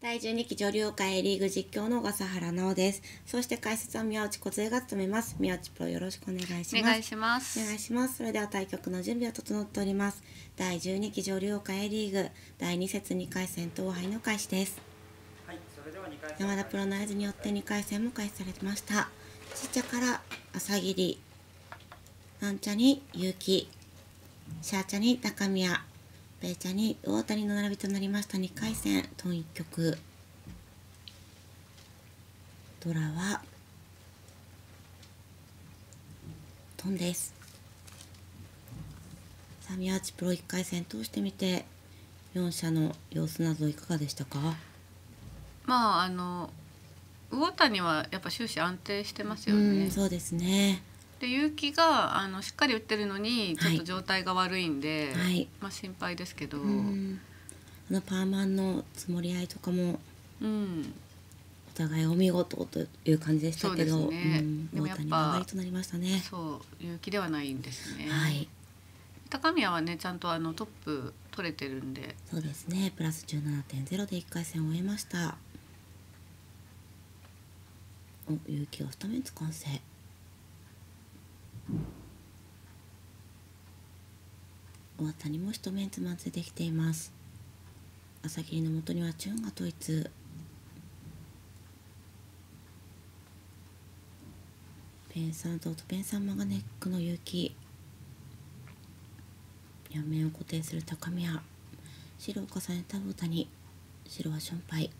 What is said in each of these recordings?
第12期女流会リーグ実況の小笠原奈緒です。そして解説は宮内梢が務めます。宮内プロよろしくお願いします。お願いします。お願いします。それでは対局の準備は整っております。第12期女流会リーグ第2節2回戦統敗の開始です。はい、それでは2回戦山田プロの合図によって2回戦も開始されてました。ちっちゃから朝霧、なんちゃに結城、シャーチャに高宮、ベイチャに大谷の並びとなりました2回戦、トン1局。ドラは、トンです。さあ、宮内プロ1回戦通してみて、4社の様子などいかがでしたか？まああの魚谷はやっぱ終始安定してますようねん、。そうですね。で結城があのしっかり打ってるのにちょっと状態が悪いんで、はいまあ心配ですけど、ううん、んあのパーマンの積もり合いとかもお互いお見事という感じでしたけど、そうですねん、でもやっぱとなりましたね。そう結城ではないんですね。はい、高宮はねちゃんとあのトップ取れてるんで、そうですね。プラス17.0で1回戦を終えました。お、勇気が2面完成。大谷も1メンツマンツできています。朝霧の元にはチュンが統一。ペンサンとペンサンマがネックの勇気。両面を固定する高宮。白を重ねた大谷。白はションパイ。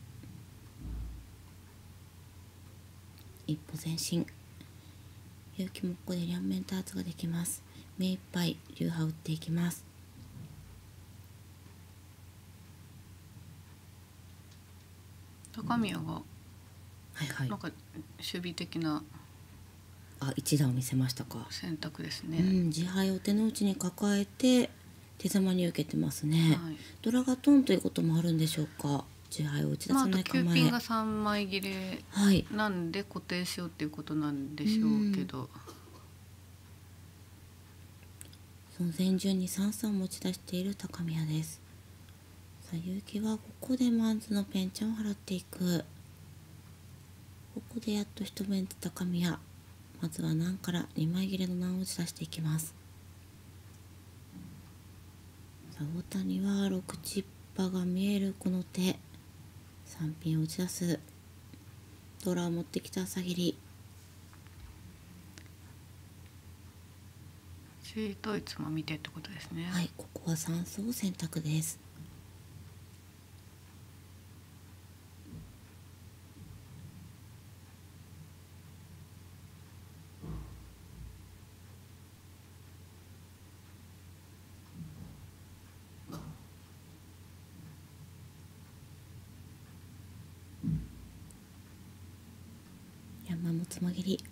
一歩前進。勇気もここで両面ターツができます。目いっぱい流派打っていきます。高宮がはいはいなん。か守備的なあ、一段を見せましたか。選択ですね。うん、自敗を手の内に抱えて手ざまに受けてますね。はいドラガトンということもあるんでしょうか。自敗を打ち出まあ、さあとない構え。9ピンが3枚切れはい。なんで固定しようっていうことなんでしょうけど、その前順に三三を持ち出している高宮です。さあ、結城はここでマンズのペンチャンを払っていく。ここでやっと一メンツ高宮。まずは難から2枚切れの難を打ち出していきます。さあ、大谷は6チッパが見えるこの手。3ピンを打ち出す。ドラを持ってきた朝霧。首位統一も見てってことですね。はい、ここは三層を選択です。つま切り。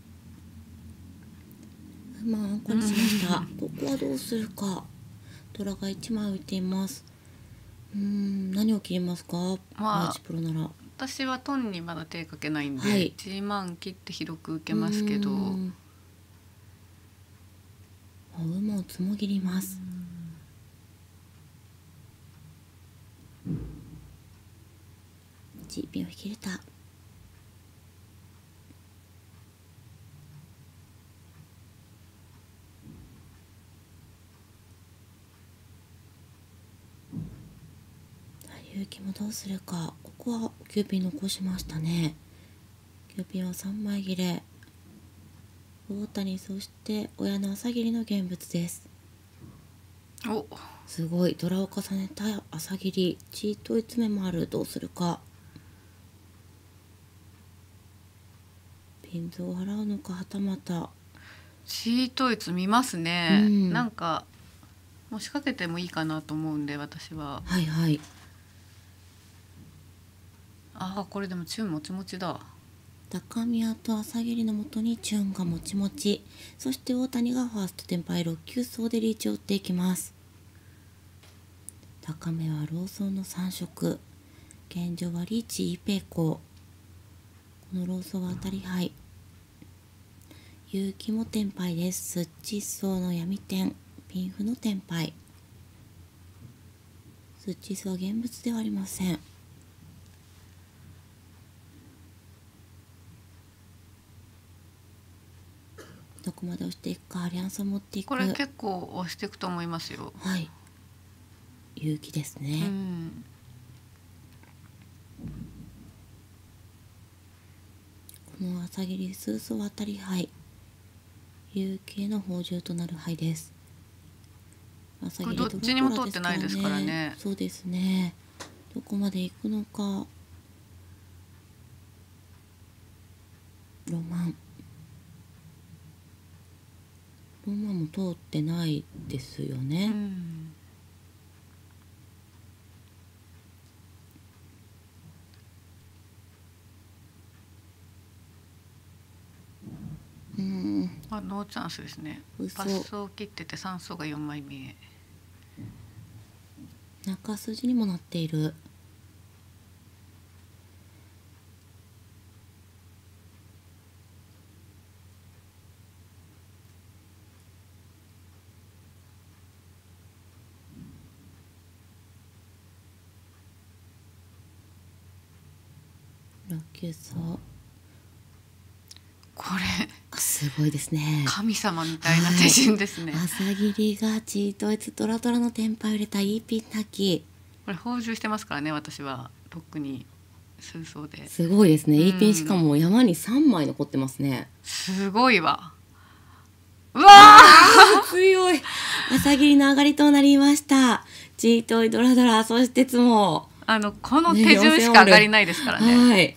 まあ、あんこにしました。ここはどうするか。ドラが一枚浮いています。うーん、何を切りますか？まあマーチプロなら。私はトンにまだ手かけないんで、はい1万切って広く受けますけど、あ馬をつもぎります。チーピンを引き入れた。勇気もどうするか。ここはキューピン残しましたね。キューピンは3枚切れ。大谷そして親の朝霧の現物です。お。すごい。ドラを重ねた朝霧。チート一目もある。どうするか。ピンズを払うのかはたまた。首位統一見ますね、うん。なんかもう仕掛けてもいいかなと思うんで私は。はいはいああこれでもチュンもちもちだ。高宮と朝霧のもとにチュンがもちもち。そして大谷がファーストテンパイ6球走でリーチを打っていきます。高めはローソンの3色。現状はリーチイペイコ。このローソンは当たり牌。勇気もテンパイです。スッチッソーの闇点ピンフのテンパイ。スッチッソは現物ではありません。どこまで押していくかアリアンスを持っていく。これ結構押していくと思いますよ。はい。勇気ですうね、ん。この朝霧スース渡り杯勇気への宝珠となる杯です。朝これどっちにも通ってないですからね。そうですね。どこまで行くのか。ロマンロマンも通ってないですようね、ん。うん。あノーチャンスですね。嘘。パス層を切ってて酸素が4枚目中筋にもなっている六球層これ。あすごいですね。神様みたいな手順ですね、朝霧がチートイツトラトラのテンパを入れたいいピンタキこれ報酬してますからね私は。とっくに数層で。すごいですね。うんいいピンしかも山に3枚残ってますね。すごいわ。うわ強い。朝霧の上がりとなりました。チートイドラドラそしてつもーあのこの手順しか上がりないですからね。はい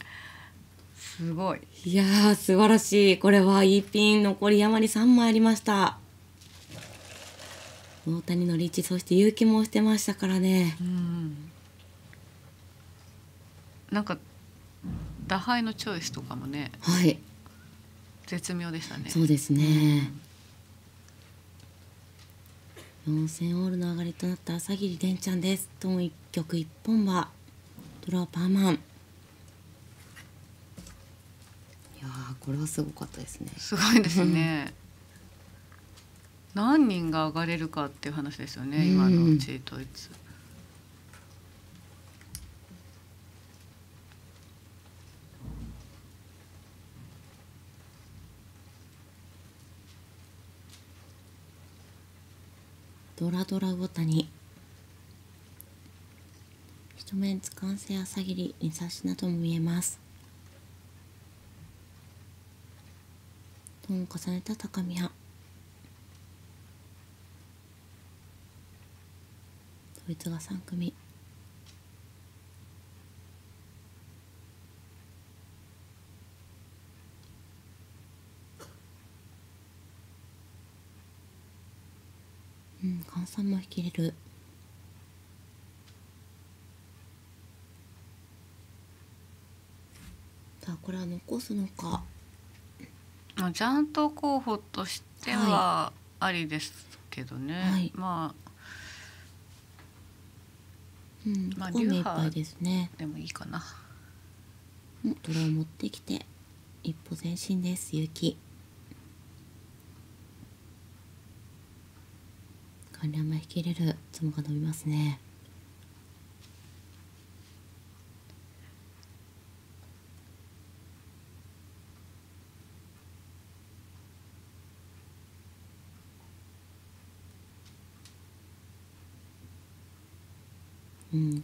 すごい。いやー素晴らしい。これはいいピン残り山に3枚ありました。大谷のリーチそして勇気もしてましたからね。うん。なんか打敗のチョイスとかもねはい。絶妙でしたね。そうですね。4000オールの上がりとなった朝霧蓮ちゃんです。トン一曲一本はドラパーマン。いやーこれはすごかったですね。すごいですね何人が上がれるかっていう話ですよね今のチートイツドラドラ魚谷。一面つかんせ朝霧に差しなども見えます。トンを重ねた高宮。こいつが3組。うん、換算も引き入れる。さあ、これは残すのか。まあジャント候補としてはありですけどね、はいまあうん、まあ流派ですね。でもいいかなうんドラを持ってきて、一歩前進です、勇気。関連も引き入れる、つもが伸びますね。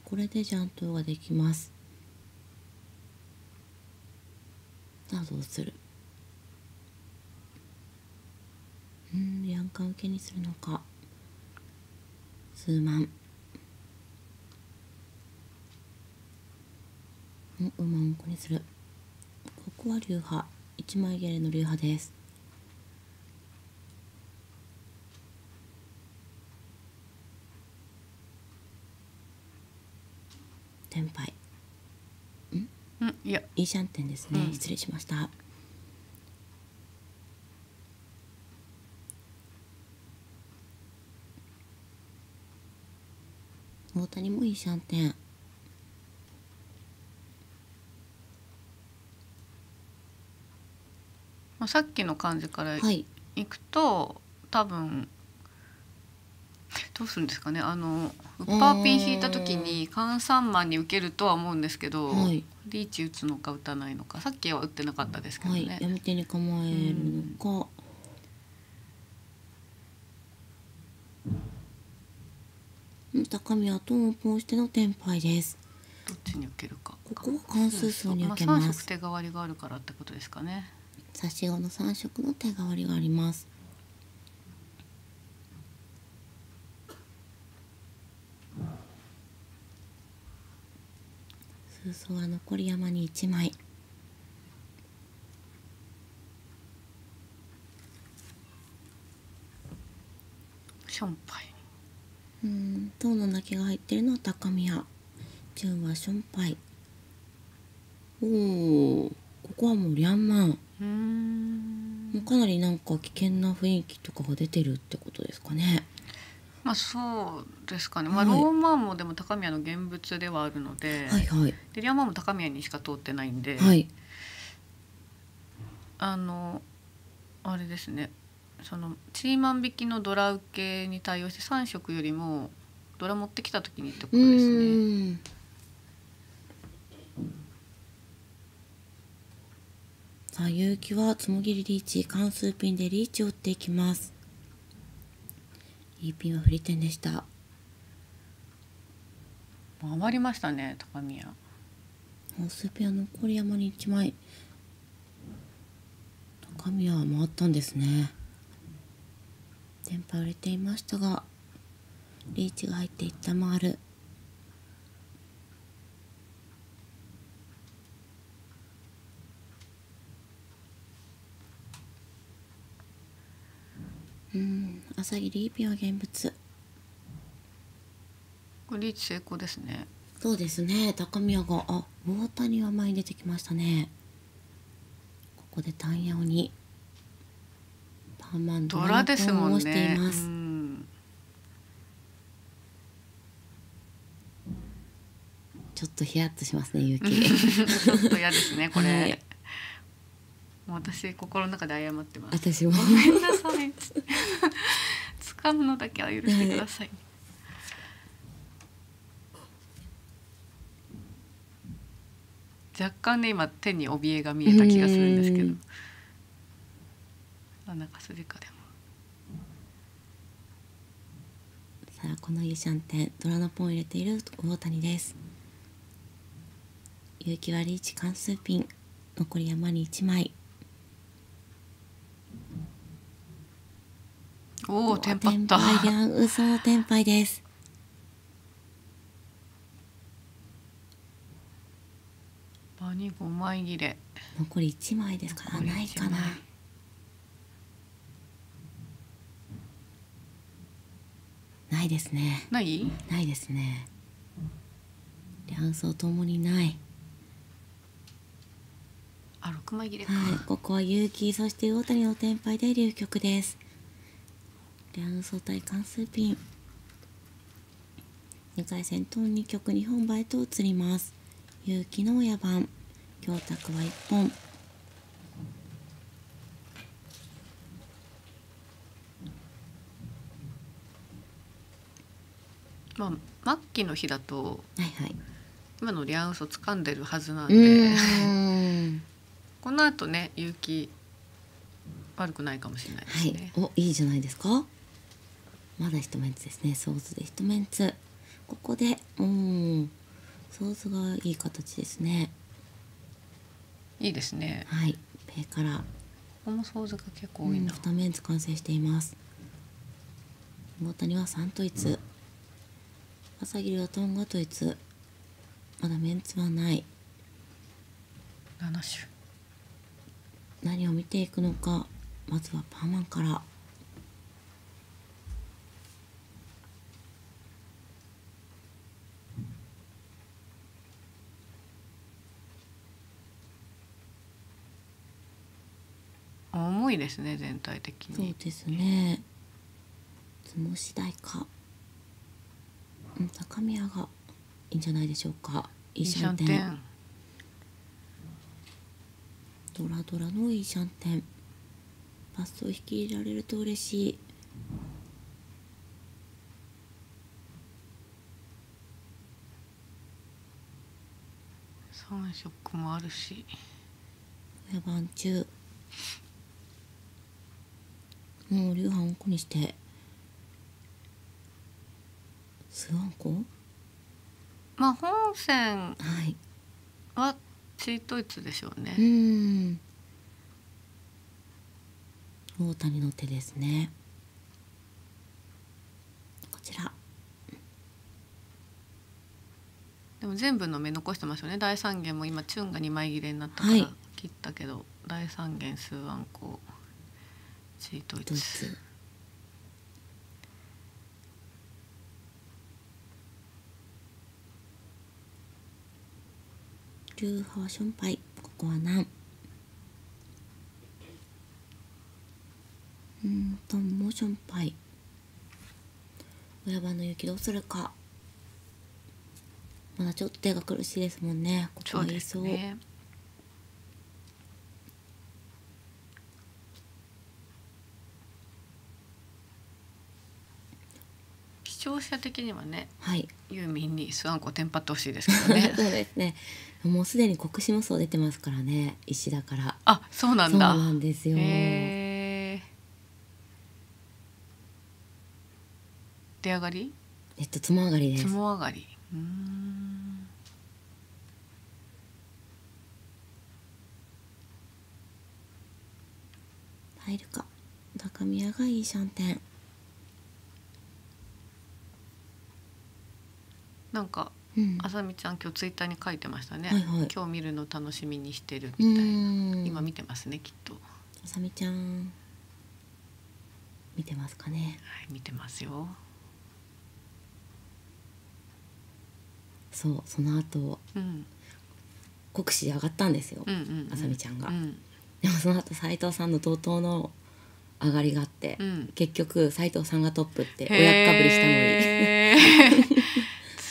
これでジャントができます。さあどうする？うんヤンカン受けにするのか。数万。うん馬んこにする。ここは流派。一枚切れの流派です。天杯うん？いや。イーシャンテンですね、うん。失礼しました。大谷もイーシャンテンまあ、さっきの感じからはい。いくと、多分どうするんですかね？あのウッパーピン引いた時に換算マンに受けるとは思うんですけど、は、リーチ打つのか打たないのかさっきは打ってなかったですけどね。はい、やめ手に構えるのか、うん、高宮とオープンしての天敗です。どっちに受けるか。ここは関数数に受けます。まあ、手代わりがあるからってことですかね。差し子の三色の手代わりがあります。数層は残り山に1枚。ションパイ。うん塔の泣きが入ってるのは高宮。純はションパイ。おおここはもうリャンマン。うーん。もうかなりなんか危険な雰囲気とかが出てるってことですかねまあそうですかね、まあ、はい。ローマンもでも高宮の現物ではあるので,、はいはい。でリアマンも高宮にしか通ってないんで、はい。あのあれですね。そのチーマン引きのドラ受けに対応して3色よりもドラ持ってきた時にってことうですね。さあ結城はつもぎりリーチ関数ピンでリーチを打っていきますいいピンは振り点でした。回りましたね高宮。本数ピンは残り山に1枚高宮は回ったんですね。電波売れていましたがリーチが入っていった回るうん。朝霧いいピンは現物。これリーチ成功ですね。そうですね。高宮があ大谷は前に出てきましたね。ここで単ヤオにパーマンドラですもんをしていね。ちょっとヒヤッとしますね勇気。ちょっと嫌ですねこれ。はいもう私心の中で謝ってます。私もごめんなさい。掴むのだけは許してください。若干ね今手に怯えが見えた気がするんですけどうん。あなんかでも。さあこのいいシャンテンドラのポンを入れている大谷です勇気はリーチ関数ピン残り山に1枚おおテンパった。天敗やん嘘の天敗です場に五枚切れ。残り1枚ですからないかなないですねない？ないですね両層ともにないあ六枚切れか。はいここは勇気そして大谷の天敗で流局です両層対関数ピン。2回戦トン2曲2本倍と移ります。勇気の親番強卓は1本。まあ末期の日だとはいはい。今のリャンウソ掴んでるはずなんうで。この後ね勇気悪くないかもしれないではい。すね。、おいいじゃないですかまだ一メンツですね。ソースで一メンツ。ここでうん。ソースがいい形ですね。いいですね。はい。ペイから。ここも想像が結構うん多いな。2メンツ完成しています。大谷は3統一。朝霧はトンガ統一。まだメンツはない。七種。何を見ていくのか。まずはパーマンから重いですね全体的に。そうですねつも次第かうん高宮がいいんじゃないでしょうかいいいいシャンテン。ドラドラのいいシャンテンパスを引き入れられると嬉しい三色もあるし。親番中もう流派をこにして。スワンコまあ本線はい。はチートイツでしょううね。ーん。大谷の手ですね。こちら。でも全部の目残してますよね。第三弦も今チュンが二枚切れになったかはい。ら切ったけど、第三弦数アンコチートイツ。ドイツルーハーションパイここは何うーんとモーションパイ親番の雪どうするか。まだちょっと手が苦しいですもんね。ここは言いそうすね。視聴者的にはね、はいユーミンにスワンコテンパってほしいですけどね。そうですねもうすでに国士無双出てますからね石だからあ、そうなんそうだ。なんですよ。出上がり？えっとつも上がりですつも上がり。うーん。入るか高宮がいいシャンテンなんかうんあさみちゃん今日ツイッターに書いてましたね。はいはい今日見るの楽しみにしてるうみたいな。ん今見てますねきっと。はあさみちゃん見てますかねい見てますよ。そうその後うん国士上がったんですよ。あさみちゃんがうんでもその後斉藤さんの同等の上がりがあって、うん。結局斉藤さんがトップって親っかぶりしたのに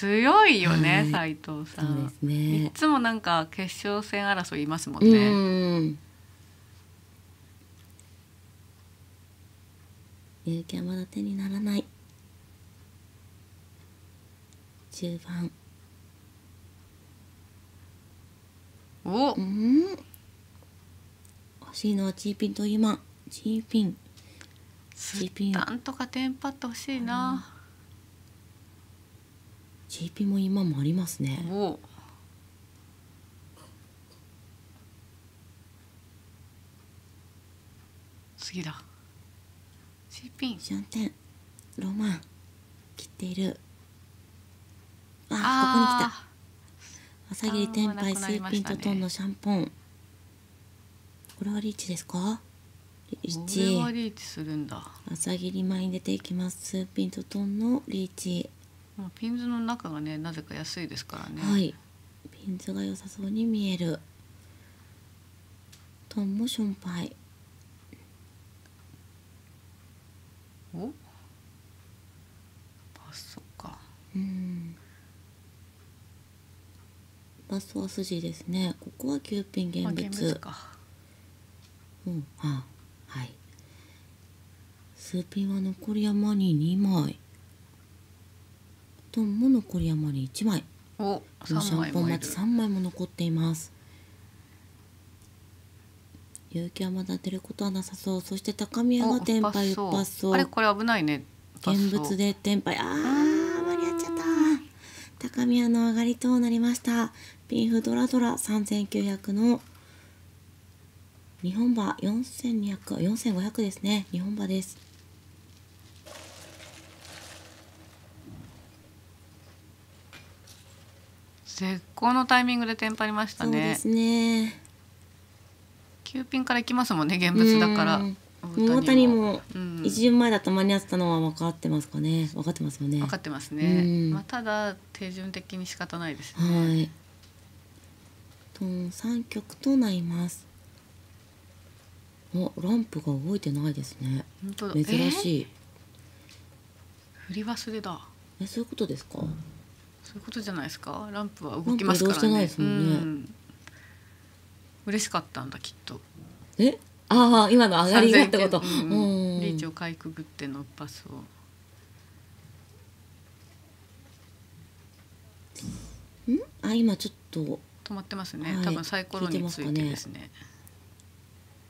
強いよねはい。斉藤さ。ん。ですいねつもなんか決勝戦争いますもんうね。ん。勇気はまだ手にならない。中盤。お。う、ん。欲しいのはチーピンと今。チーピン。すチーピン。なんとかテンパってほしいな。チーピンも今もありますね。お。次だ。チーピン。シャンテン。ロマン。切っている。あここに来た。朝霧天杯スーピンとトンのシャンポン。これはリーチですか？リーチ。はリーチするんだ。朝霧前に出ていきます。スーピンとトンのリーチ、もうピンズの中がねなぜか安いですからね。はいピンズが良さそうに見えるトンもションパイお？あそっか。うんバスは筋ですねここは9ピンまあ現物。うん、あ、はい。スーピンは残り山に2枚。トンも残り山に1枚。お、シ三ャンポン待ち。3枚も残っています。勇気はまだ出ることはなさそう。そして高宮が天杯一発そう。あれこれ危ないね。現物で天杯。あー、間に合っちゃった。高宮の上がりとなりました。ピンフドラドラ3900の日本馬4200、4500ですね。日本馬です。絶好のタイミングでテンパりましたね。そうですね。九ピンから行きますもんね現物だから。うん大大谷もうん一巡前だと間に合ってたのは分かってますかね。分かってますよね。分かってますね。うんまあただ手順的に仕方ないですね。はい。トン三曲となります。お、ランプが動いてないですね。珍しい。い。振り忘れだ。え、そういうことですか？そういうことじゃないですか？ランプは動きますからね。ランプ移動してないですもんねうん嬉しかったんだきっと。え、ああ、今の上がりがってこと。3000件うんうんリーチをかいくぐってのパスを。ん？あ、今ちょっと、ちょ止まってますね。はい多分サイコロについてですね。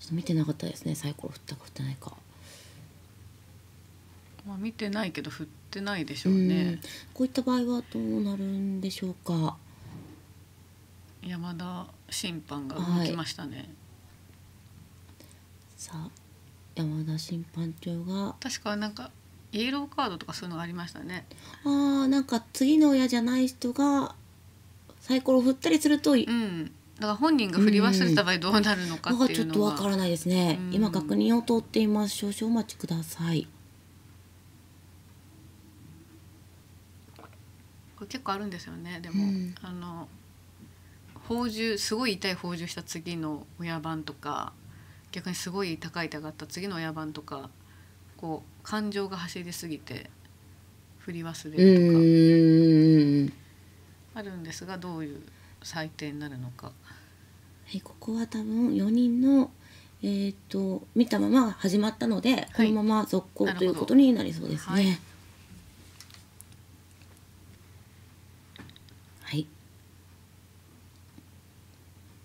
っと見てなかったですね。サイコロ振ったか振ってないか。まあ見てないけど振ってないでしょううんね。こういった場合はどうなるんでしょうか？山田審判が動きましたね。さあ山田審判長が確かなんかイエローカードとかそういうのがありましたね。あーなんか次の親じゃない人がサイコロを振ったりするとうん。だから本人が振り忘れた場合どうなるのかのがちょっとっていうのは。わからないですねうん今確認を取っています少々お待ちくださいこれ結構あるんですよね。でも、うんあの宝珠すごい痛い宝珠した次の親番とか逆にすごい高い手があった次の親番とかこう感情が走りすぎて振り忘うれるとかあるんですがどういう採点になるのか。はい、ここは多分4人の、えー、と見たまま始まったので、はいこのまま続行ということになりそうですはいね。はい。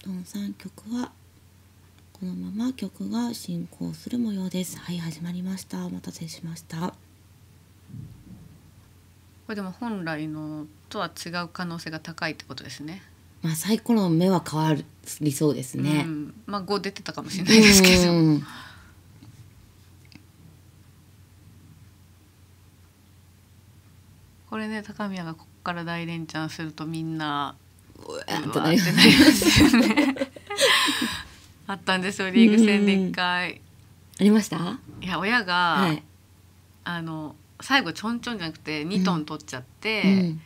ドンさん曲はこのまま曲が進行する模様です。はい、始まりました。お待たせしました。これでも本来のとは違う可能性が高いってことですね。まあサイコロの目は変わりそうですね。うん、まあ5出てたかもしれないですけど。うんこれね高宮がここから大連チャンするとみんなうっとなりますってなりますよね。あったんですよリーグ戦で一回。ありました？いや親が、はい。あの最後ちょんちょんじゃなくて2トン取っちゃって、うん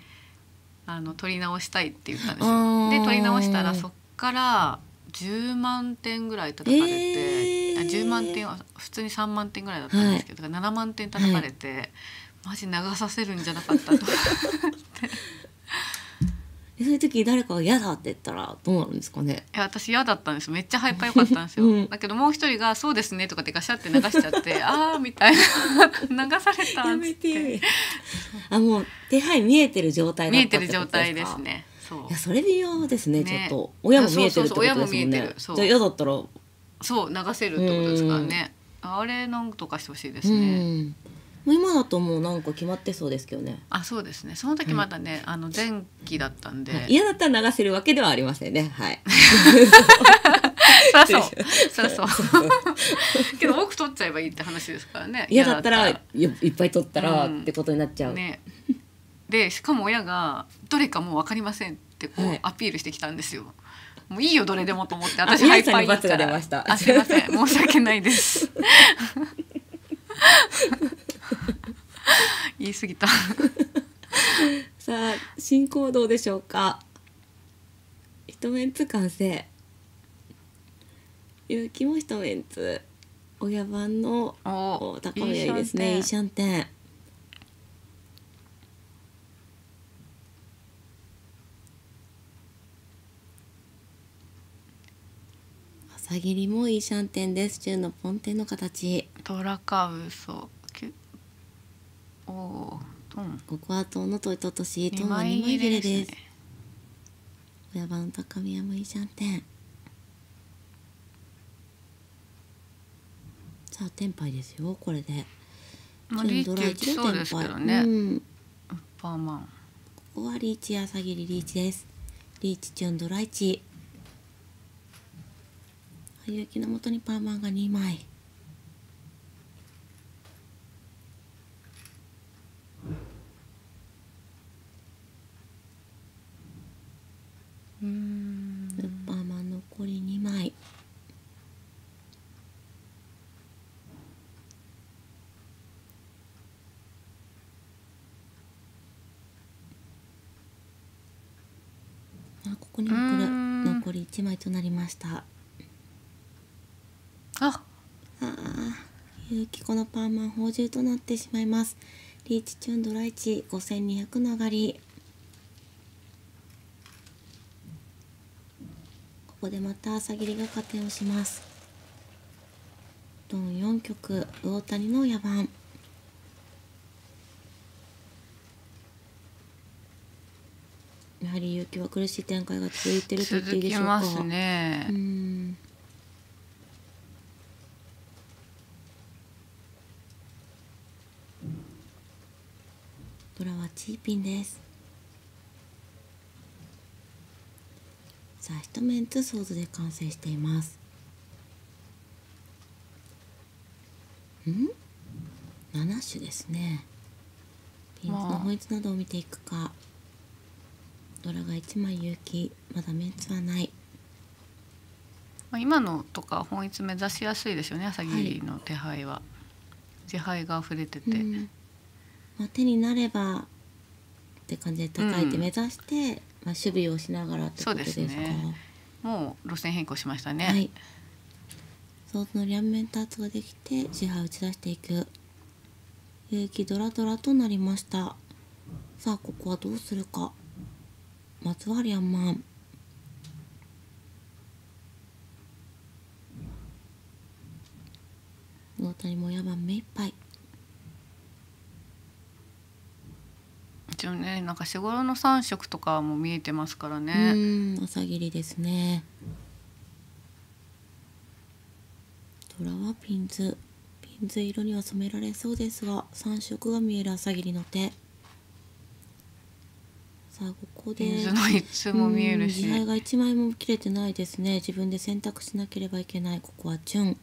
あの取り直したいって言ったんですあよ。ーで取り直したらそっから10万点ぐらい叩かれて、えーあ10万点は普通に3万点ぐらいだったんですけど、だから7万点叩かれて、マジ流させるんじゃなかったとでそういう時誰かが嫌だって言ったらどうなるんですかね？いや私嫌だったんですめっちゃハイパー良かったんですよ、うん。だけどもう一人が「そうですね」とかってガシャって流しちゃって「ああ」みたいな。流されたんつって。あもう手配見えてる状態だ見えったっててることですか？状態です。ね。そう。いやそれ微妙ですねね。ちょっと。親も見えてるってことですもんね。じゃあ嫌だったら、そう流せるってことですからね。あれなんとかしてほしいですうね、ん。もう今だともうなんか決まってそうですけどね。あそうですね。その時まだね、あの前期だったんで、はい。嫌だったら流せるわけではありませんね。はい。そりゃそう。そりゃそう。けど多く取っちゃえばいいって話ですからね。嫌だったら嫌いいっぱい取ったらうん。ってことになっちゃう。ね。でしかも親がどれかもう分かりませんってこう、はい。アピールしてきたんですよ。もういいよどれでもと思ってあ私ハイパーいいからあすいません。申し訳ないです 言い過ぎた。さあ進行どうでしょうか？一メンツ完成。勇気も一メンツ親番の高めいいですね。いいシャンテン。朝霧もいいシャンテンです。中のポンテンの形。トラカウソけおおトン。ここはトンのトイトトシト二ンは2枚枚切れですね親番高宮もいいシャンテンさあテンパイですよこれで。まあリーチ打ちそうですけどね、うん、パーマン。ここはリーチ朝霧リーチです。リーチチュンドライチ。ゆきのもとにパーマンが2枚うーん。ウッパーマン残り2枚あここにも来るうーん。残り1枚となりました。あ。ああ勇気このパーマン宝珠となってしまいます。リーチチュンドライチ5200の上がりここでまた朝霧が加点をします。ドン4曲魚谷の野番やはり勇気は苦しい展開が続いていると言っていいでしょうか。続きますね、うん。ドラはチーピンですさあ一メンツソーズで完成しています。ん？7種ですね。ピンズのまあ本質などを見ていくか、ドラが1枚勇気まだメンツはない。まあ、今のとか本一目指しやすいですよね。朝霧の手配は、自敗が溢れてて、うん。まあ、手になればって感じで高い手目指して、まあ、守備をしながらってことですか？そうですね。もう路線変更しましたね、はい。ソースの両面ターツができて支配を打ち出していく。勇気ドラドラとなりました。さあここはどうするか？まずはリャンマン。大谷も野番目いっぱい一応ね。なんか日頃の3色とかも見えてますからうね、ーん朝霧ですね。ドラはピンズ。ピンズ色には染められそうですが3色が見える朝霧の手。さあここで水のも見えるし。うが1枚も切れてないですね。自分で選択しなければいけない。ここはチュン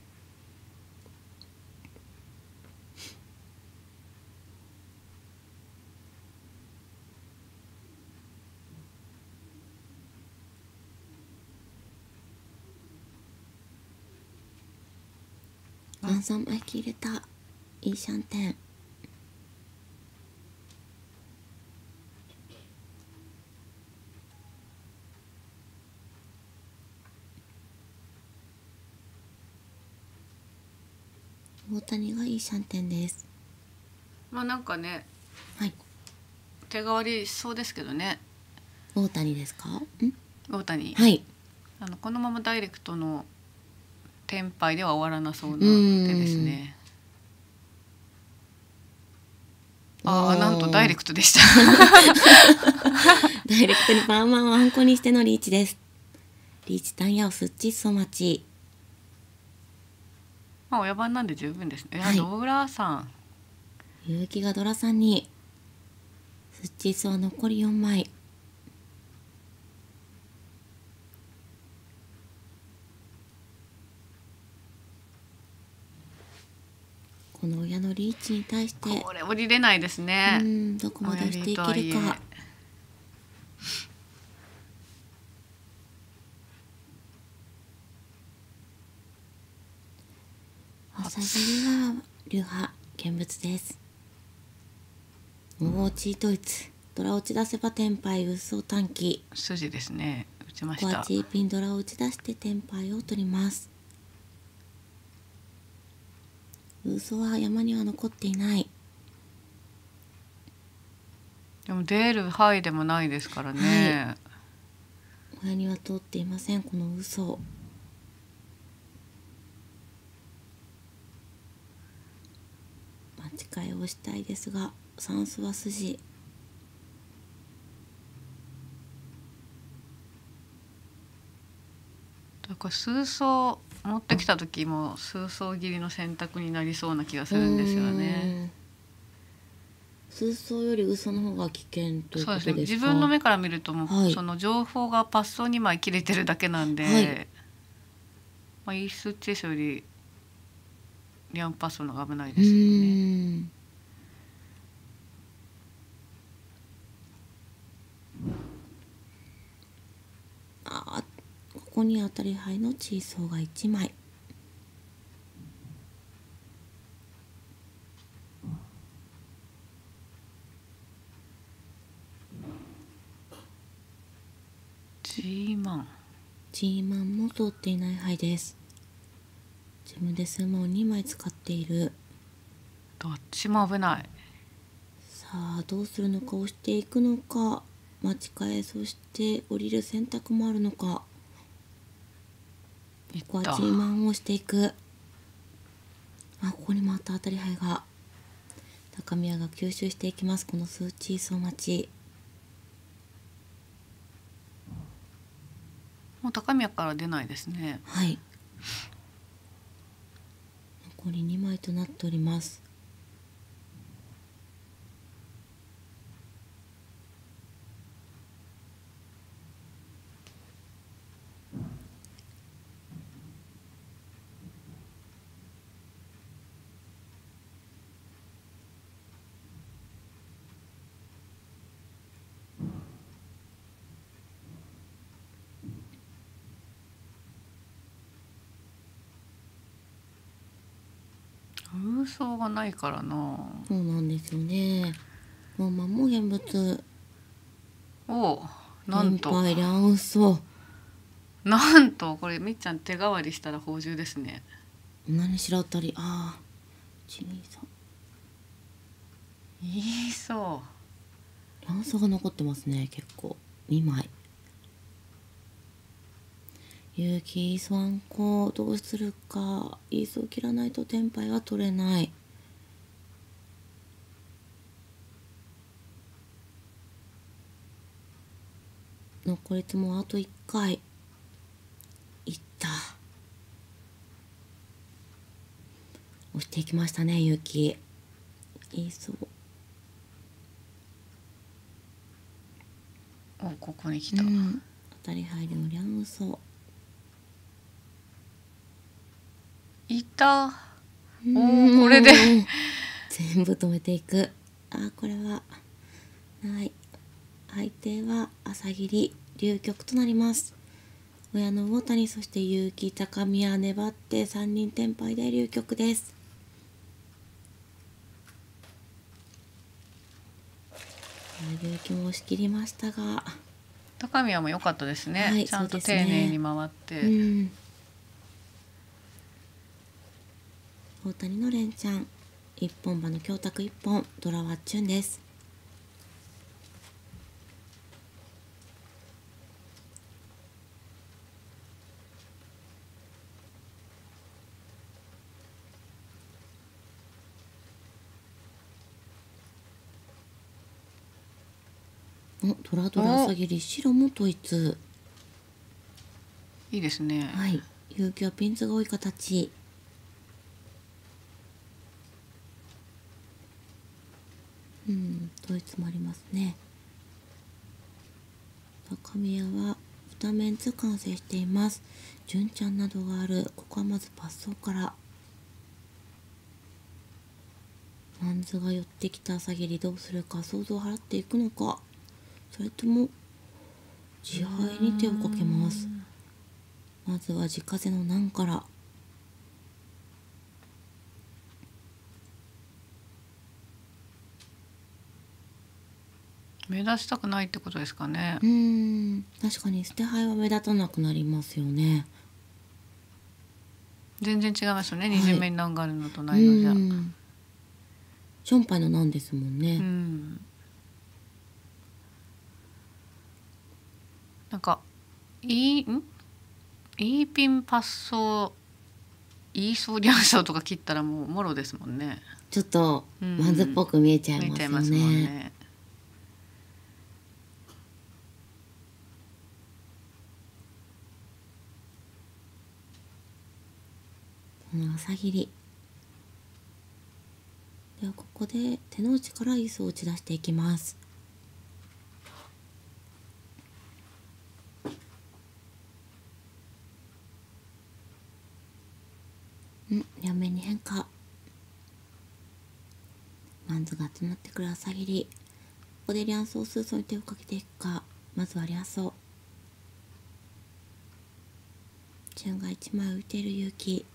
ワンサンマイキ入れた。いいシャンテン。大谷がいいシャンテンです。まあなんかねはい。手代わりしそうですけどね。大谷ですか？ん？大谷、はい。あのこのままダイレクトのテンパイでは終わらなそうなうん。手ですね。ああなんとダイレクトでした。ダイレクトにバーマンをあんこにしてのリーチです。リーチタンヤオスッチッソマチまあ親番なんで十分ですね。はい。ドーラーさん。勇気がドラさんにスッチッソは残り4枚この親のリーチに対してこれ降りれないですうねんどこまで押していけるか。朝霧は流派見物です。おおチートイツドラを打ち出せばテンパイ嘘短期。筋ですね。打ちまここはしたチーピンドラを打ち出してテンパイを取ります嘘は山には残っていない。でも出る範囲でもないですからね、親には通っていませんこの嘘。間違いをしたいですが酸素は筋。だから数層持ってきた時も数層切りの選択になりそうな気がするんですよね。数層より嘘の方が危険というそうですねことですか自分の目から見るともう、はい。その情報がパッソ2枚切れてるだけなんで、はい。まあ、イースチェスよりリャンパッソの方が危ないでうすよね。あーここに当たり牌のチーソーが1枚。ジーマン。G マンも通っていない牌です。自分で数枚を2枚使っている。どっちも危ない。さあどうするのか押していくのか待ち替えそして降りる選択もあるのかいった。ここは G マンを押していく。あここにまた当たり牌が。高宮が吸収していきます。この数値層待ち。もう高宮から出ないですね。はい。残り2枚となっておりますウソがないからな。そうなんですよね。ママも現物。おなんと。連敗リャンウソなんとこれみっちゃん手代わりしたら宝珠ですね。何しらったり。ああ1 2 3いいそリャンウソが残ってますね結構。2枚勇気スワンコどうするか。イースを切らないとテンパイは取れない。残りつもあと1回。いった。押していきましたね勇気。いいそううおここに来た、うん、当たり入りのリャンウソいた。おうんこれで。全部止めていく。あこれは。ない。相手は朝霧流局となります。親の魚谷そして結城高宮粘って3人転敗で流局です。勇気も押し切りましたが。高宮も良かったですね、はいちゃんと丁寧に回って、うん大谷の連チャン。一本馬の京卓一本。ドラワッチュンです。おトラドラ朝霧白も統一。いいですね、はい。勇気はピンズが多い形うん統一もありますね。高宮は2メンツ完成しています。純ちゃんなどがあるここはまずパッソーから。マンズが寄ってきた朝霧どうするか想像を払っていくのか。それとも自敗に手をかけます。まずは自風の難から目立ちたくないってことですかね。う、ーん。確かに捨て牌は目立たなくなりますよね。全然違いますよね、い。二巡目に難があるのとないのじゃ、ションパイの難ですもんね、うん。なんかいいん？イーピンパッソーイーソーリャンソーとか切ったらもうもろですもんね。ちょっとうん。マンズっぽく見えちゃい見ますよちゃいますもんこの朝霧ではここで手の内からイスを打ち出していきます。うん両面に変化。マンズが集まってくる朝霧ここでリャンソースーソに手をかけていくか。まずはリャンソーチュンが一枚浮いている勇気。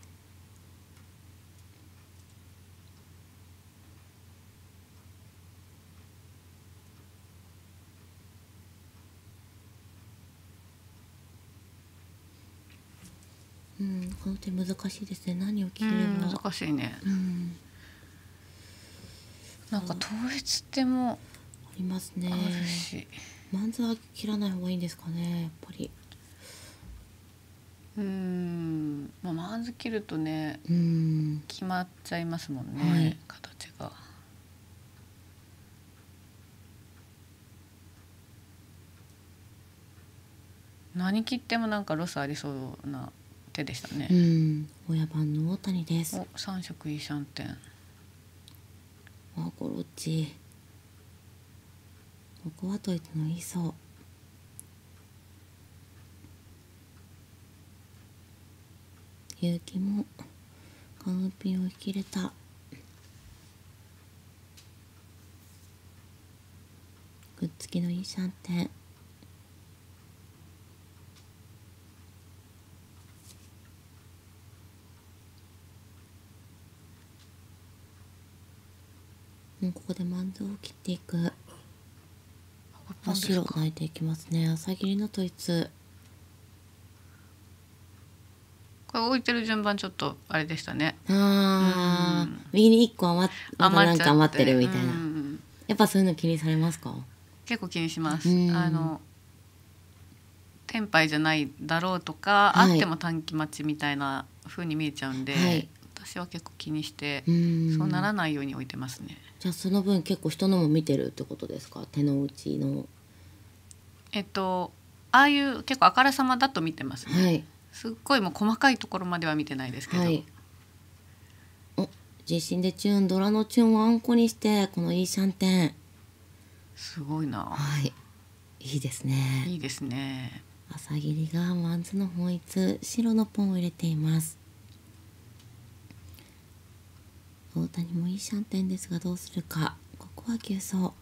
うん、この手難しいですね。何を切れうんば。難しいねうん、なんか統一ってもありますねあ。るし、マンズは切らない方がいいんですかね。やっぱり。うんまあマンズ切るとねうん、決まっちゃいますもんね、はい形が何切ってもなんかロスありそうな手でしたねう、ん、親番の大谷です。お三色いいシャンテンあ、ゴロッチ。ここは統一のいいそう。勇気もカウンピンを引き入れた。くっつきのいいシャンテン。うここでマンズを切っていくこれポンです白を巻いていきますね朝切りの統一これ置いてる順番ちょっとあれでしたねあーうん。右に1個余っまたなん。か余ってるみたいな、うん。やっぱそういうの気にされますか結構気にします、うん。あのテンパイじゃないだろうとか、はいあっても短期待ちみたいな風に見えちゃうん。で、はい私は結構気にして、うん。そうならないように置いてますね。じゃあその分結構人のも見てるってことですか？手の内の。えっとああいう結構あからさまだと見てますね、はい。すっごいもう細かいところまでは見てないですけど、はい。お実践でチューンドラのチューンをあんこにしてこのいいシャンテンすごいな。はい。いいですね。いいですね。朝霧がワンズの本一白のポンを入れています大谷もいいシャンテンですがどうするか。ここは急走。こ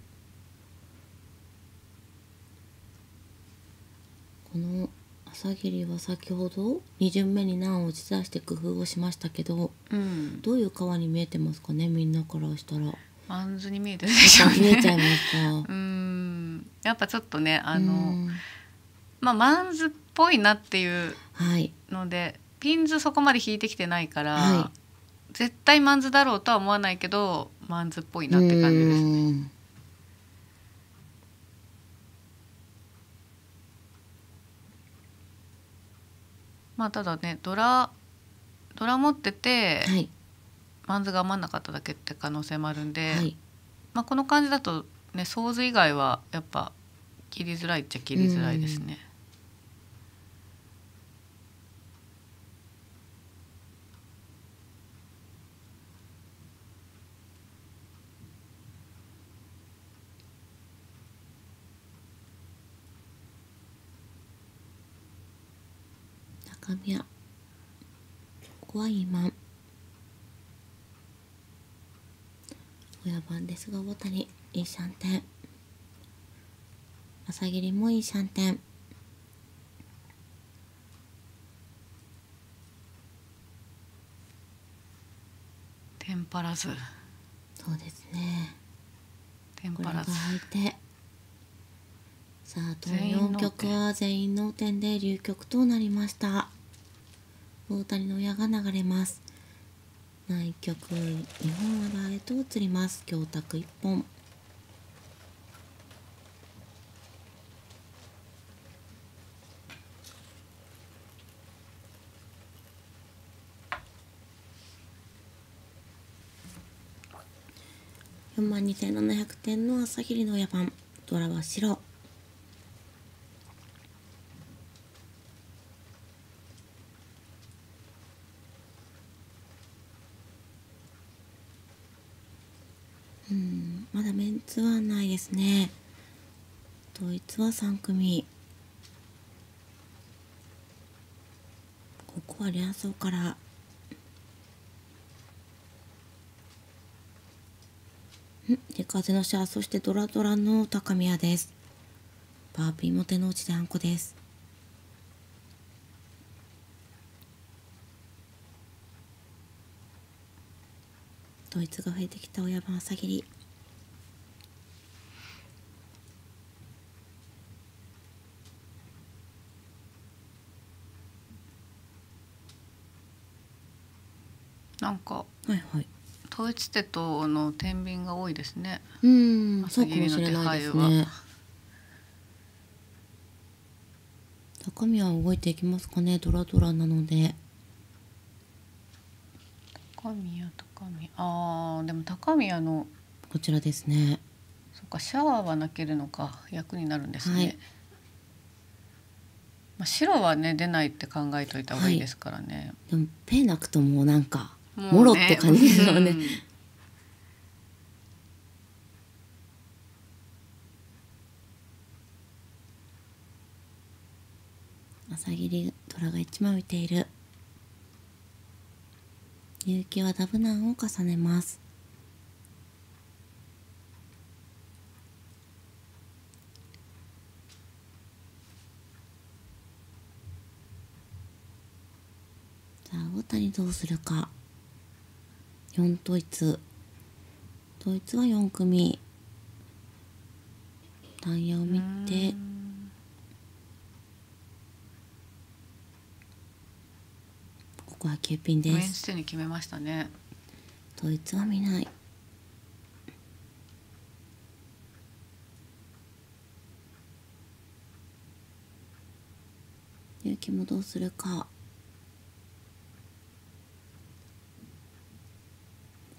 の朝霧は先ほど2巡目に難を打ち出して工夫をしましたけどうん。どういう川に見えてますかねみんなからしたら。マンズに見えてるでしょうね。見えちゃいますか。うん。やっぱちょっとねあうのん。まあマンズっぽいなっていうはい。のでピンズそこまで引いてきてないから、は絶対マンズだろうとは思わないけどマンズっぽいなって感じですね。うんまあただねドラドラ持ってて、はいマンズが余んなかっただけって可能性もあるんで、はいまあこの感じだとね想図以外はやっぱ切りづらいっちゃ切りづらいですね。高宮ここは今。親番ですが大谷いいシャンテン。朝霧もいいシャンテン。テンパらず。そうですね。これがテンパらず。入って。さあと全員4脳曲は全員脳天で流曲となりました大谷の親が流れます。内曲日本はラへと移ります。教卓1本。4万2700点の朝霧の親番ドラは白うんまだメンツはないですね。統一は3組。ここはリアソーから。ん？で風のシャア。そしてドラドラの高宮です。パーピーも手の内であんこです。ドイツが増えてきた親番朝霧なんかはいはい。統一手との天秤が多いですね。うんそうかもしれないです配は。ね高宮は動いていきますかね。ドラドラなので。高宮高宮あーでも高宮のこちらですね。そっかシャワーは泣けるのか役になるんですね。はい。まあ白はね出ないって考えといた方がいいですからね。でもペなくともうなんかもねもろって感じですよね。うん。朝霧ドラが一枚浮いている。勇気はダブナンを重ねます。さあ大谷どうするか。4統一ドイツは4組。タイヤを見て。うんここは9ピンです。ステに決めましたね。ドイツは見ない。勇気もどうするか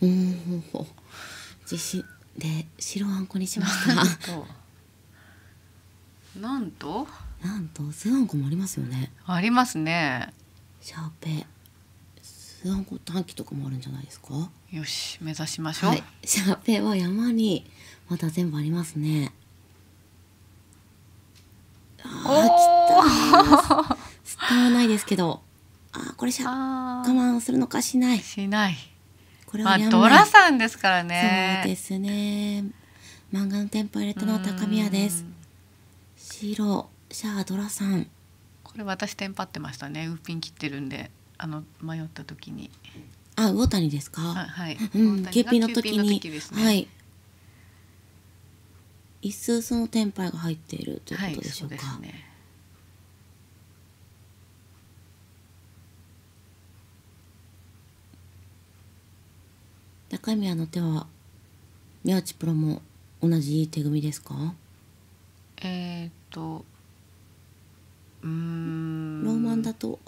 うん。自信で白あん。こにしましたなん。となん。とスあん。こもありますよねありますねシャーペスあん。こ短期とかもあるん。じゃないですかよし目指しましょう、はい、シャーペは山にまだ全部ありますね。ああ、来た。スターはないですけど。あーこれシャ我慢するのかしない。しないこれはまあドラさんですからそうねですね。漫画のテンポ入れたのは高宮ですう。ん白、シャアドラさん。これ私テンパってましたねウーピン切ってるんであの迷った時にあ、魚谷ですか？あはいうん、キューピーの時に、ねはい。一数そのテンパイが入っているというはいことでしょうか。そうですね高宮の手は宮内プロも同じ手組みですか？えー、っとうーん。ローマンだと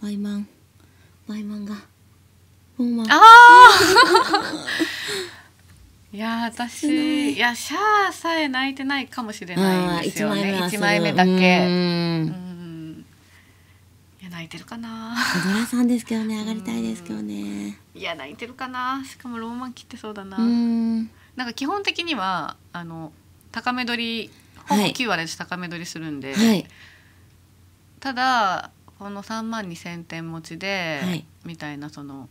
バイマン。バイマンがローマン。ああ いや私い。やシャアさえ泣いてないかもしれないんですよね。は一枚目だうけーうん泣いてるかなドラさんですけどね上がりたいですけどねいや泣いてるかなしかもローマン切ってそうだな、うんなんか基本的にはあの高め取りほぼ9割で高め取りするんで、はいただこの3万2,000点持ちで、はいみたいなその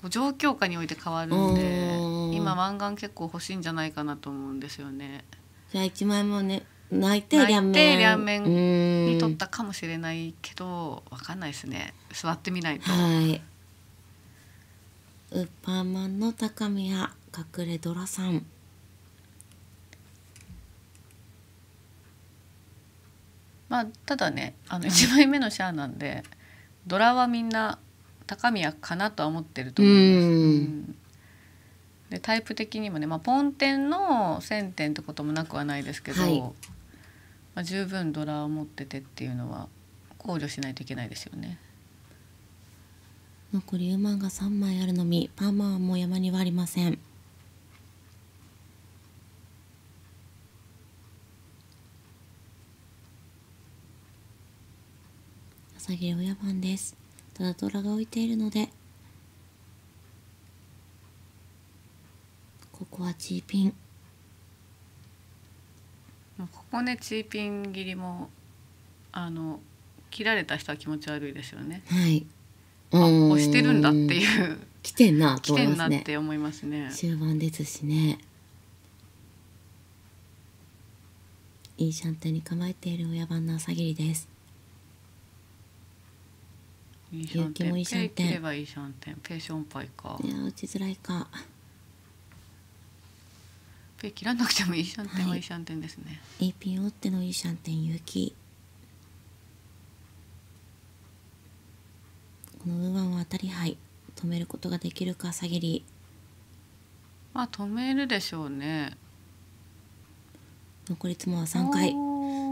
こう状況下において変わるんで今湾岸結構欲しいんじゃないかなと思うんですよね。じゃあ一枚もね泣いて泣いて両面。に取ったかもしれないけどわかんないですね。座ってみないと。はい。ウッパーマンの高宮隠れドラさん。まあただねあの1枚目のシャアなんでドラはみんな高宮かなとは思ってると思います。うん。うん。でタイプ的にもね、まあ、ポンテンの1000点ってこともなくはないですけど、はいまあ、十分ドラを持っててっていうのは考慮しないといけないですよね。残り馬が3枚あるのみパーマはもう山にはありません。朝霧親番です。ただドラが置いているのでここはチーピン。ここねチーピン切りもあの切られた人は気持ち悪いですよね。はい。あ押してるんだってういう。来てんなと思いますね。て思いますね。終盤ですしね。いいシャンテンに構えている親番の朝霧です。いいシャンテン。いいシャンテン。ペイ切ればいいシャンテン。ペイションパイか。いや打ちづらいかペイ切らなくてもいいシャンテンははい。いいシャンテンですね。いいピンを打ってのいいシャンテン勇気。このウーワンは当たり牌止めることができるか朝霧まあ止めるでしょうね。残りつもは3回。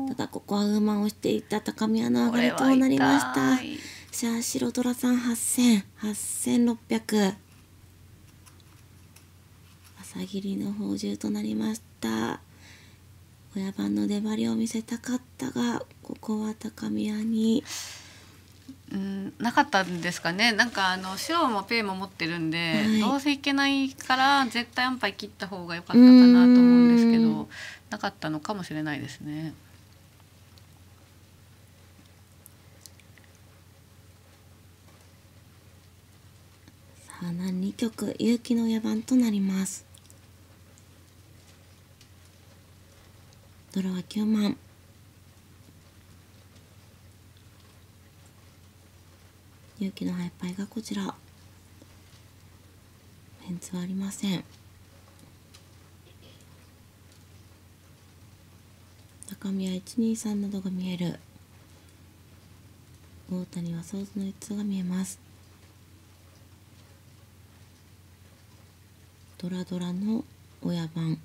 ただここはウーマンをしていた高宮の上がりとなりました。痛い。じゃあ白ドラさん8000 8600朝霧の宝珠となりました。親番の粘りを見せたかったがここは高宮に。うん、なかったんですかね。なんかあの白もペイも持ってるんで、はい。どうせいけないから絶対安牌切った方が良かったかなと思うんですけどなかったのかもしれないですね。さあ何2曲勇気の親番となりますドラは9万。勇気のハイパイがこちら。点図はありません。高宮123などが見える。大谷は想像の一通が見えます。ドラドラの親番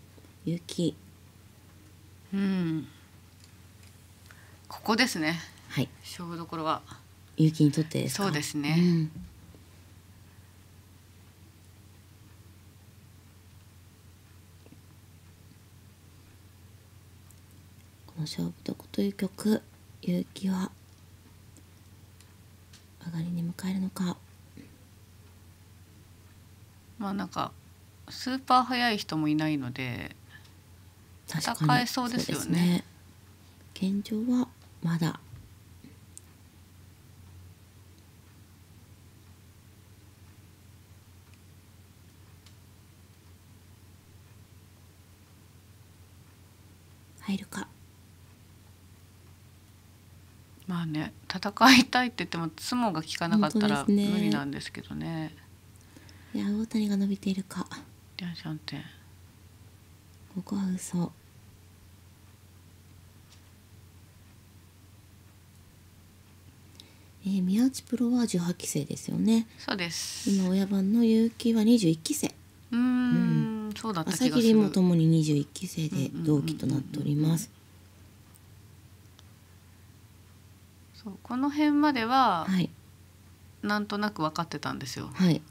雪うん。ここですね。はい。勝負どころは。雪にとってですか？そうですね。うん。この勝負どこという曲勇気は上がりに迎えるのか？まあなんかスーパー速い人もいないので戦えそうですよね。現状はまだ。入るか。まあね戦いたいって言っても相撲が効かなかったら無理なんですけどね。いや大谷が伸びているか。じゃんじゃんって。ここは嘘えー宮内プロは18期生ですよね。そうです。今親番の結城は21期生。うーんそうだった朝霧もともに21期生で同期となっております。そうこの辺までははい。なんとなく分かってたんですよ。はい。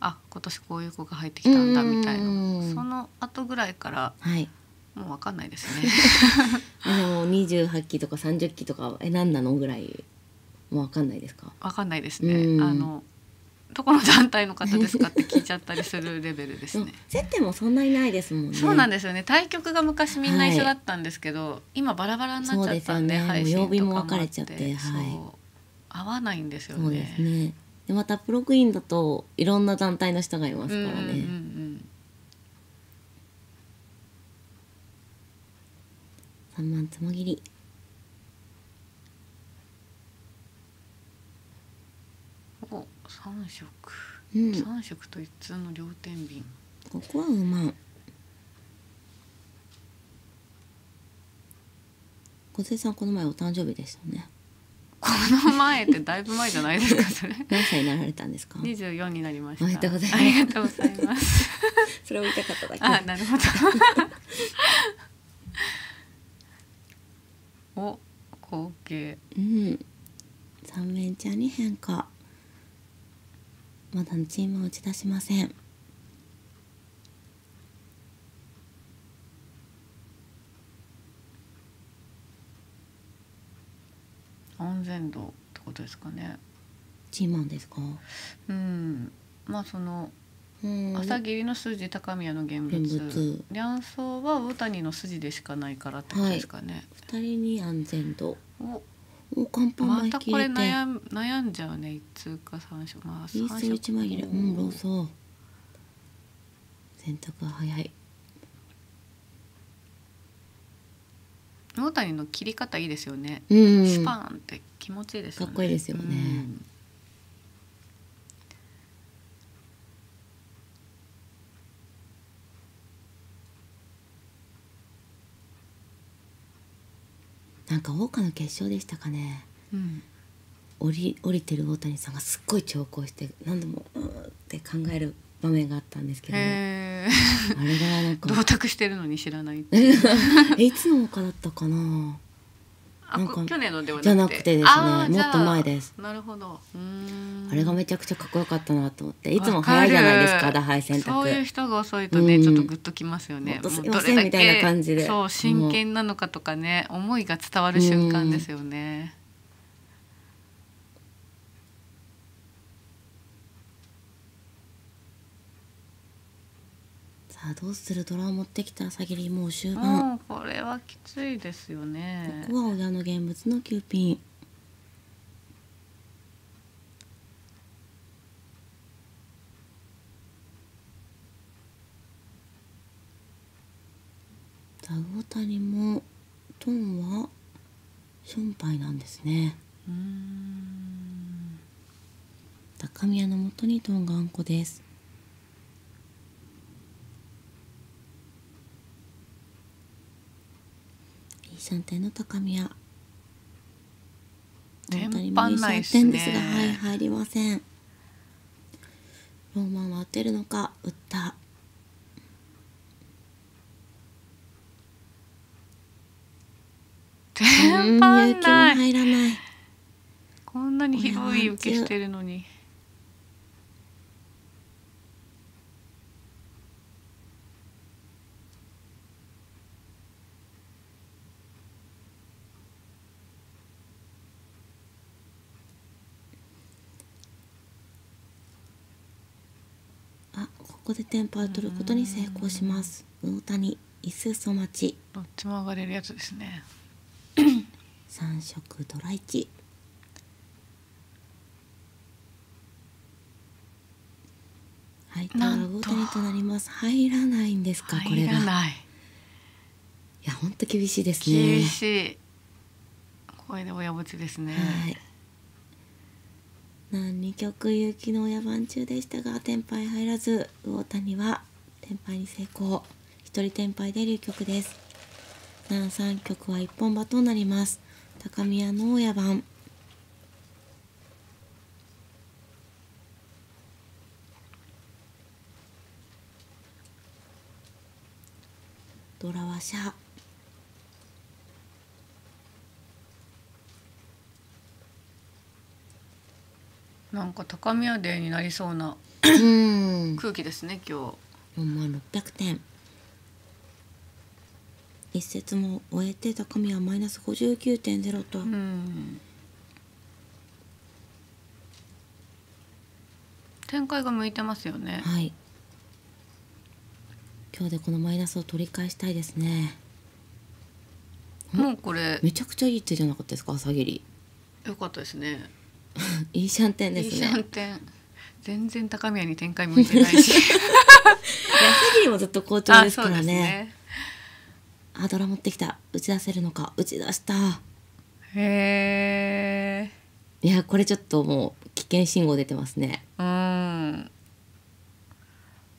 あ今年こういう子が入ってきたんだみたいうんな。その後ぐらいからはい。もう分かんないですね。えでも28期とか30期とかえ何なのぐらいもうわかんないですか？分かんないですうん。ねあのどこの団体の方ですかって聞いちゃったりするレベルですね。接点もそんなにないですもんね。そうなんですよね。対局が昔みんな一緒だったんですけど、今バラバラになっちゃったんででね。配信とかも分かれちゃってはい。合わないんですよね。そうですね。でまたプログインだといろんな団体の人がいますうんからね、うんうん三万つもぎりうんお三色。うん。三色と一通の両天秤。ここはうまん小瀬さんこの前お誕生日でしたね。この前ってだいぶ前じゃないですかそれ。何歳になられたんですか？24になりました。おめでとうございます。ありがとうございます。それを言いたかっただけ。あなるほど。お後継うん。三面ちゃんに変化まだチームは打ち出しません。安全度ってことですかね。チーマンですか？うん。まあそのうん。朝霧の筋高宮の現物。現物。両層は大谷の筋でしかないからってことですかね、二人に安全度おお乾パンまたこれ悩ん悩んじゃうね一通か三色まあ三そう一枚切れ。おうん。ローソー選択が早い。大谷の切り方いいですよね、うん。スパーンって気持ちいいですよね。かっこいいですよね。うんなんか桜花の決勝でしたかね。うん。降り降りてる大谷さんがすっごい長考して何度もうーって考える場面があったんですけどあへえれがなんか。同卓してるのに知らないって えいつの他だったかな。あなんかこ去年のではなくて？じゃなくてですねもっと前です。なるほど。あれがめちゃくちゃかっこよかったなと思っていつも早いじゃないですか打敗選択そういう人が遅いとね、うん。ちょっとグッときますよね。すいませんみたいな感じで。そう真剣なのかとかね思いが伝わる瞬間ですよね、あどうする？ドラを持ってきた朝霧もう終盤。これはきついですよね。ここは親の現物の9ピン。さあ魚谷もトンはションパイなんですね。うーん。高宮のもとにトンがあんこですシャンテンの高宮。天大谷板もいいないっすシャンテンですが、ねはい入りません。ローマンは打てるのか打った。天うん板勇気もない入らない。こんなに広い受けしてるのにあここでテンパを取ることに成功します。大谷一数層待ちどっちも上がれるやつですね。三色ドラ1はい谷となります。入らないんですかこれ入がい。やほんと厳しいですね。厳しい。これで親持ちですね、はい何曲勇気の親番中でしたがテンパイ入らず魚谷はテンパイに成功。一人テンパイで流曲です。南三曲は一本馬となります。高宮の親番。ドラはシャ。なんか高宮デーになりそうなうん。空気ですね今日。4万600点。一節も終えて高宮はマイナス59.0と、うん。展開が向いてますよね。はい。今日でこのマイナスを取り返したいですね。もうこれめちゃくちゃいい手じゃなかったですか朝霧。良かったですねいいシャンテンですいいねシャンテン。全然高宮に展開向いてないし。いや朝霧もずっと好調ですからね。あドラ持ってきた。打ち出せるのか。打ち出した。へえいやこれちょっともう危険信号出てますね。うん。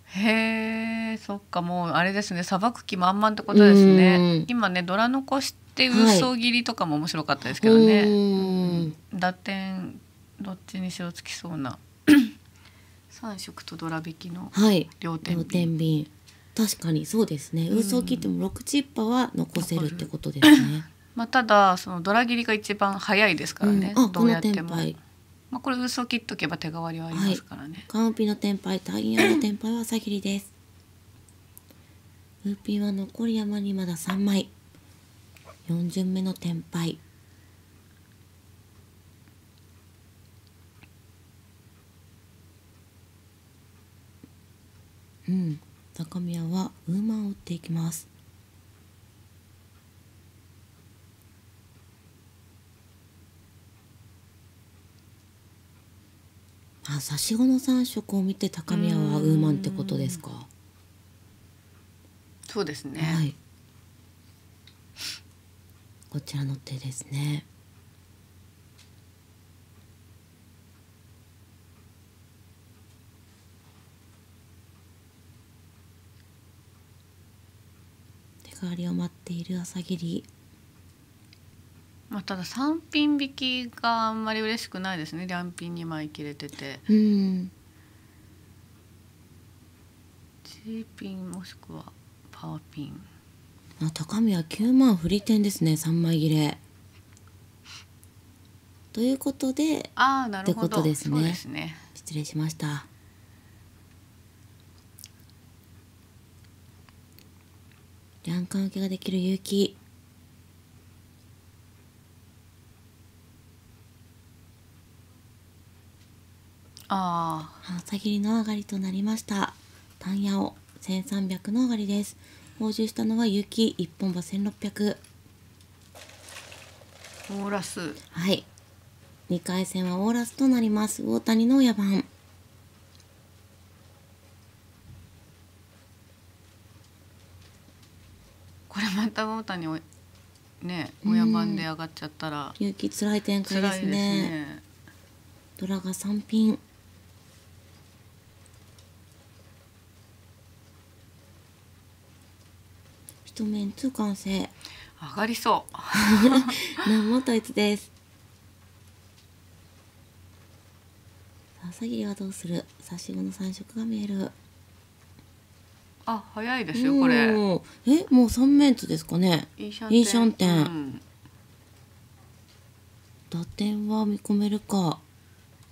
へえそっかもうあれですね。さばく気満々ってことですうん。ね今ねドラ残してはい。嘘切りとかも面白かったですけどね、うん。打点どっちにしろつきそうな三色とドラ引きのはい。両点両天秤。確かにそうですね。うん。嘘を切っても6チッパは残せるってことですね、まあただそのドラ切りが一番早いですからね、うん。あどうやっても。まあこれ嘘切っとけば手代わりはありますからね、カンピの天杯タイヤの天杯は朝霧です。ウーピーは残り山にまだ3枚。4巡目の天杯うん。高宮はウーマンを打っていきます。あ差し子の3色を見て高宮はウーマンってことですか？そうですね、はい。こちらの手ですね手代わりを待ってい。る朝霧まあ、ただ3品引きがあんまり嬉しくないですね。両品2枚切れてて。うん、G ピンもしくはパワーピン。あ高宮9万振り点ですね。3枚切れ。ということでああなるほど。ってことですね。そうですね。失礼しましたランカン受けができる勇気。あ朝霧の上がりとなりました。単ヤオ1300の上がりです。報酬したのは雪。1本馬1600あオーラス。はい。2回戦はオーラスとなります。大谷の親番これまた大谷おね親番で上がっちゃったら。勇気つらい展開ですね。ねドラが3ピン一面通完成。上がりそう。南も統一です。さあ朝霧はどうする？差し子の三色が見えるあ早いですよこれ。えもう三面図ですかね。いいシャンテンうん。打点は見込めるか。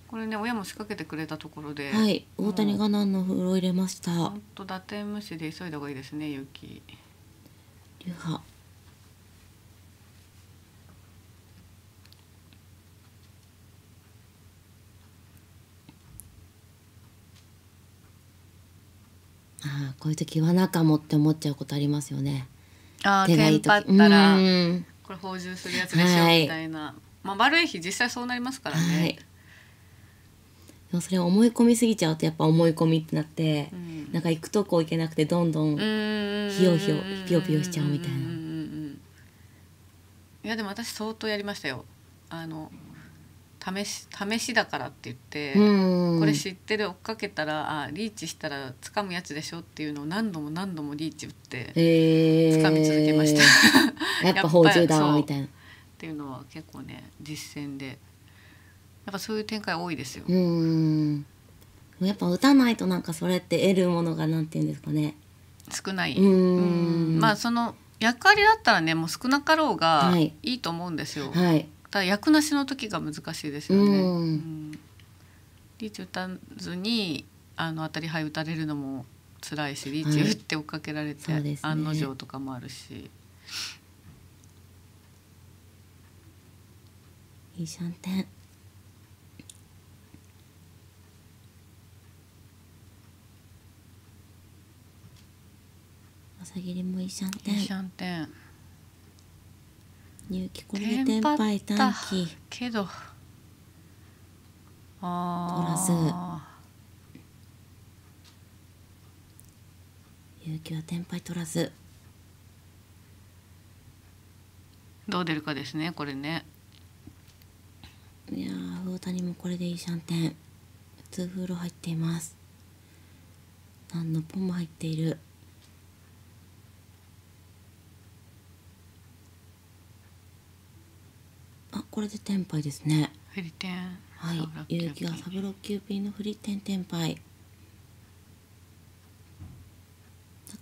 これね親も仕掛けてくれたところで。はい。大谷が何の風呂を入れました？ほんと打点無視で急いだ方がいいですね勇気流派ああこういう時は中もって思っちゃうことありますよね。あー手がいいったらうん。これ補充するやつでしょ、はいみたいな。まあ悪い日実際そうなりますからはい。ね、でもそれ思い込みすぎちゃうとやっぱ思い込みってなって、うん。なんか行くとこ行けなくてどんどん、ひよひよぴよぴよしちゃうみたいな。いやでも私相当やりましたよ。あの試し試しだからって言って、うん。これ知ってる？追っかけたらあリーチしたら掴むやつでしょっていうのを何度も何度もリーチ打ってっえー、掴み続けました。やっぱ宝珠だみたいな。ていうのは結構ね実践でやっぱそういう展開多いですよ、うん。やっぱ打たないとなんかそれって得るものがなんて言うんですかね。少ない。うん。まあその役割だったらねもう少なかろうがはい。いいと思うんですよ、はいただ役なしの時が難しいですよね。うん。うん。リーチ打たずにあの当たり牌打たれるのも辛いしリーチはい打って追っかけられて、そうですね。案の定とかもあるし。いいシャンテン朝霧もいいシャンテンいいシャンテン入気これでテンパイ短期。けど。あ取あ勇気はテンパイ取らず。どう出るかですねこれね。いやー大谷もこれでいいシャンテン普通風呂入っています。何のポンも入っているあこれでテンパイですね。フェリテン。はい。サブラッキュー勇気がサブロッキューピンのフリテンテンパイ。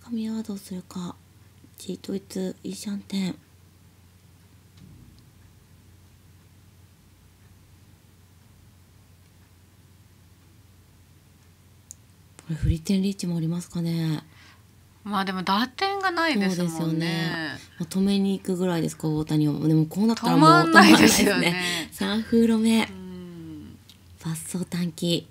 高宮はどうするか。チートイツイーシャンテン。これフリテンリーチもありますかねまあでも打点がないですもんね。そうですよね。まあ止めに行くぐらいですか大谷はでもこうなったら止もうまんないですよね。3風呂目。うん。ファッソー短期。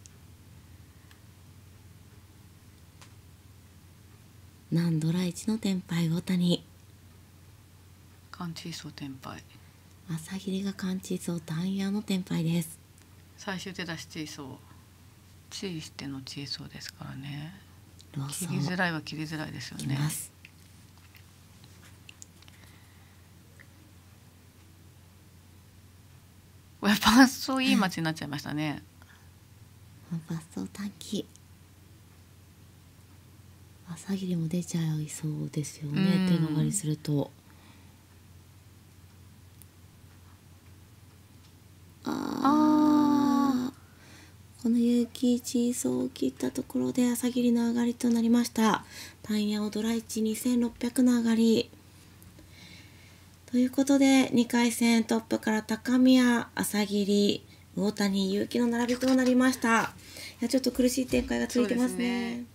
何ドラ1の天敗大谷。カンチーソー天敗。朝霧が完治層単野の天敗です。最終手出しチーソー。チーしてのチーソーですからね切りづンらいは切りづらいですよね。これパンソーいい街になっちゃいましたね。ファッソー短期。朝霧も出ちゃいそうですよね。うん。手がかりすると。ああこの有機チーソーを切ったところで朝霧の上がりとなりました。単野をドライチ2600の上がり。ということで2回戦トップから高宮朝霧魚谷勇気の並びとなりました。いやちょっと苦しい展開が続いてますね。